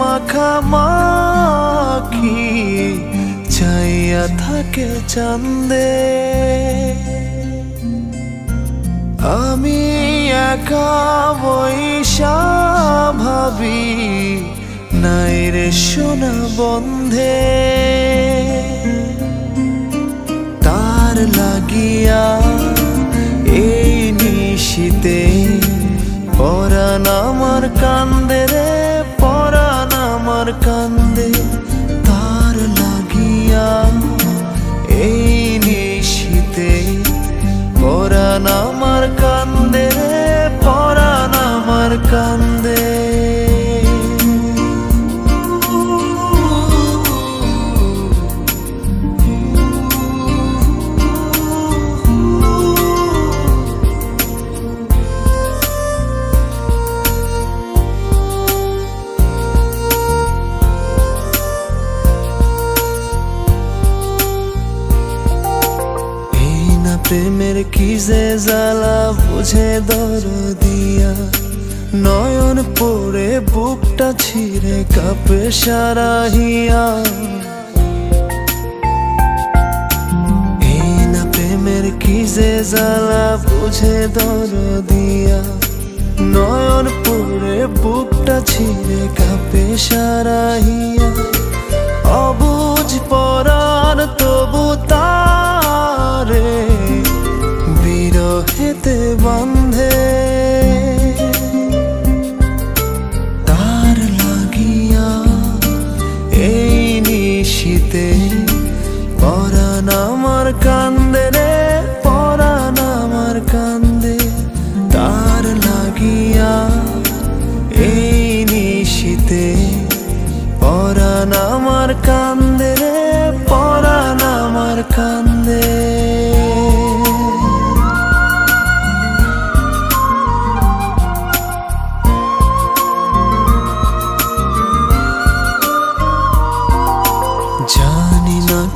মাখামাখি চাইয়া থাকে চান্দে। আমি একা বৈশা ভাবি, নাই রে সোনা বন্ধে। তার লাগিয়া এই নিশিতে পরাণ আমার কান্দে রে, পরাণ আমার কান্দে। তার লাগিয়া এই নিশিতে পরাণ আমার কান্দে রে, পরাণ আমার কান্দে। কি যে জ্বালা, বুঝে দর দিয়া নয়ন পড়ে বুকটা ছিঁড়ে, কাপে প্রেমের কি যে জ্বালা, বুঝে দর দিয়া নয়ন পড়ে বুকটা ছিঁড়ে, কাপে সারাহিয়া অবুঝ পরাণ আমার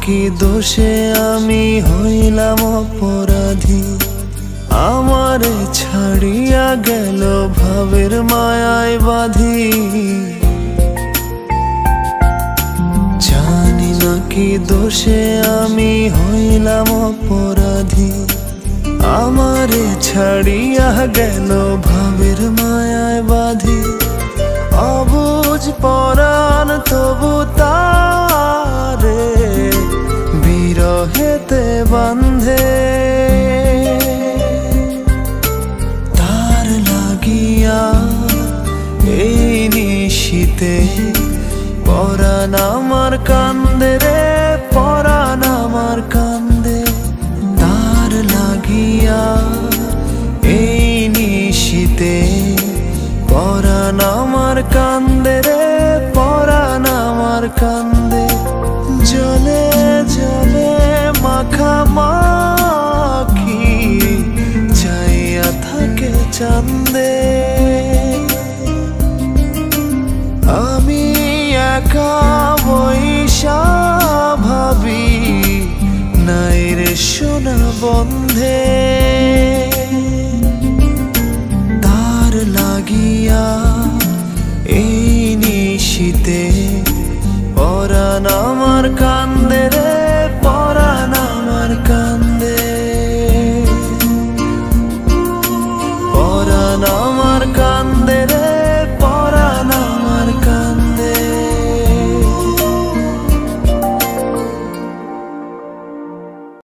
কি দোষে আমি হইলাম অপরাধী? আমারে ছাড়িয়া গেল ভাবের মায়ায় বাঁধি। জানি না কি দোষে আমি হইলাম অপরাধী। আমারে ছাড়িয়া গেল ভাবের বিরহেতে বান্ধে তার লাগিয়া এই নিশিতে পরাণ আমার কান্দে রে, পরাণ আমার কান্দে। তার লাগিয়া এই নিশিতে পরাণ আমার কান্দে রে, পরাণ আমার কান্দে। জলে বন্ধে। তার লাগিয়া